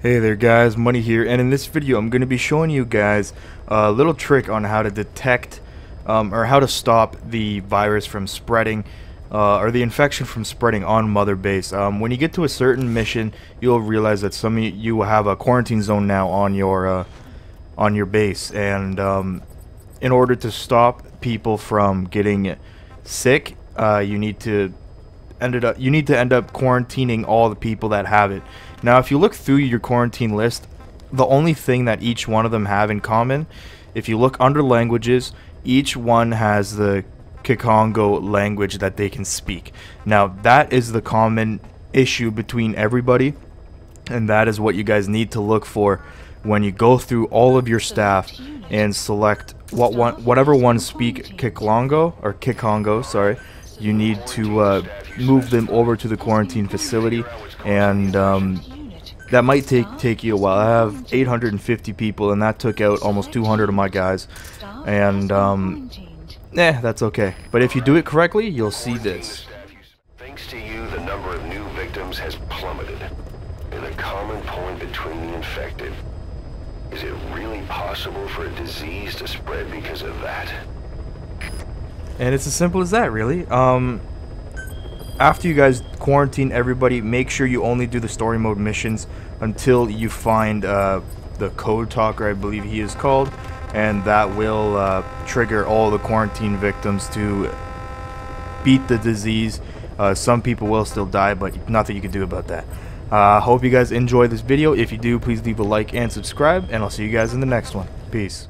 Hey there guys, Money here, and in this video I'm going to be showing you guys a little trick on how to detect um, or how to stop the virus from spreading uh, or the infection from spreading on Mother Base. Um, when you get to a certain mission, you'll realize that some of you will have a quarantine zone now on your uh, on your base, and um, in order to stop people from getting sick, uh, you need to ended up you need to end up quarantining all the people that have it. Now, if you look through your quarantine list, the only thing that each one of them have in common, if you look under languages, each one has the Kikongo language that they can speak. Now, that is the common issue between everybody, and that is what you guys need to look for when you go through all of your staff and select what one whatever one speak Kikongo or Kikongo, sorry you need to uh, move them over to the quarantine facility and um, that might take take you a while. I have 850 people and that took out almost 200 of my guys and um, eh, that's okay. But if you do it correctly, you'll see this. Thanks to you, the number of new victims has plummeted. And the common point between the infected. Is it really possible for a disease to spread because of that? And it's as simple as that, really. Um, after you guys quarantine everybody, make sure you only do the story mode missions until you find uh, the code talker, I believe he is called, and that will uh, trigger all the quarantine victims to beat the disease. Uh, some people will still die, but nothing you can do about that. I uh, hope you guys enjoy this video. If you do, please leave a like and subscribe, and I'll see you guys in the next one. Peace.